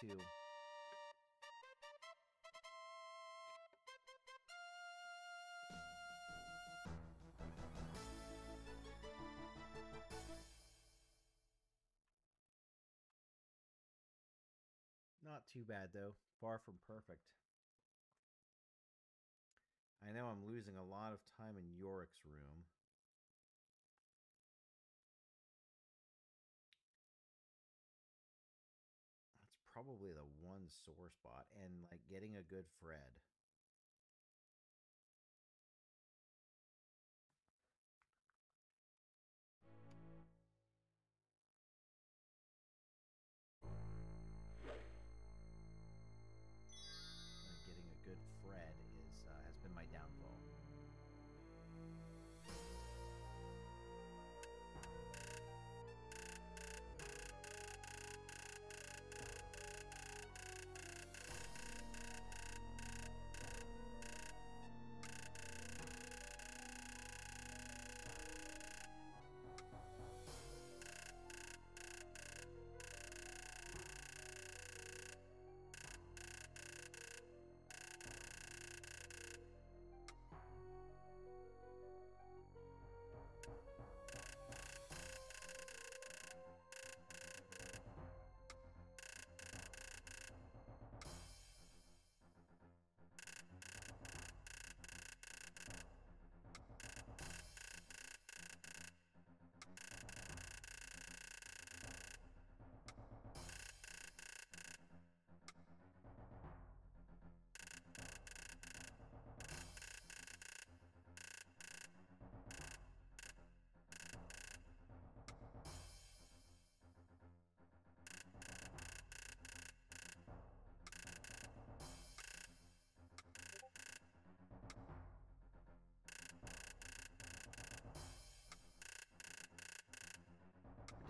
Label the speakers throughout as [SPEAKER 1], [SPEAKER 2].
[SPEAKER 1] too. Not too bad though. Far from perfect. I know I'm losing a lot of time in Yorick's room. Probably the one sore spot. And like getting a good Fred.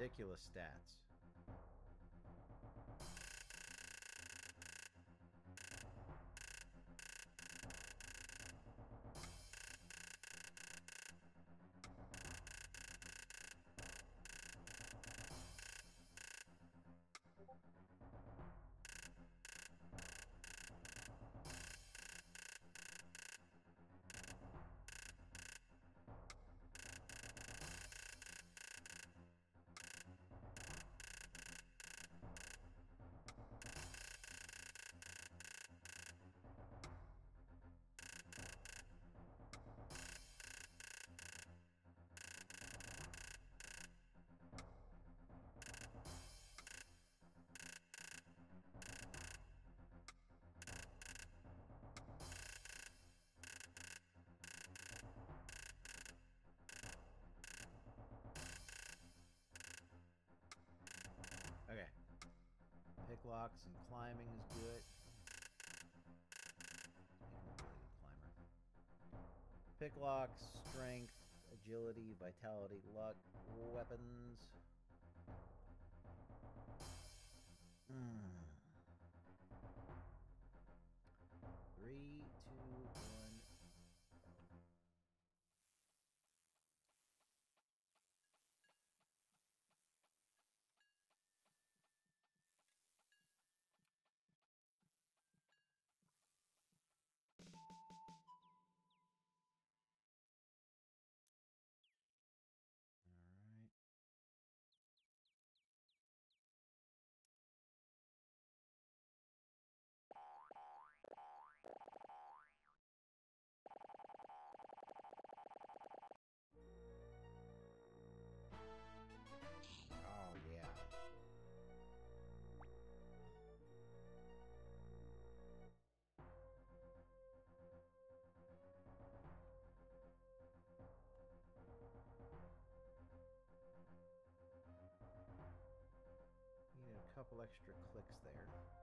[SPEAKER 1] Ridiculous stats. Pick locks and climbing is good climber. Pick locks, strength, agility, vitality, luck, weapons. Couple extra clicks there.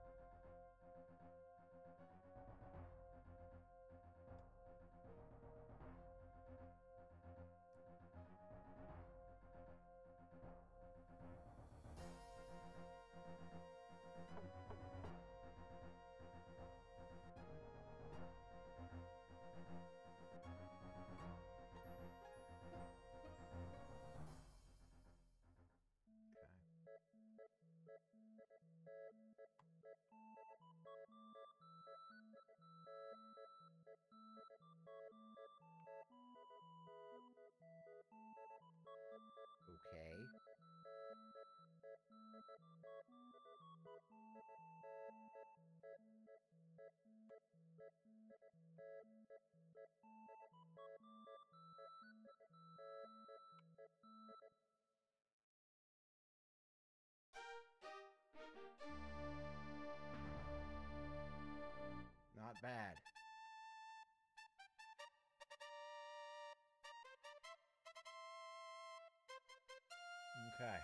[SPEAKER 1] Not bad. Okay.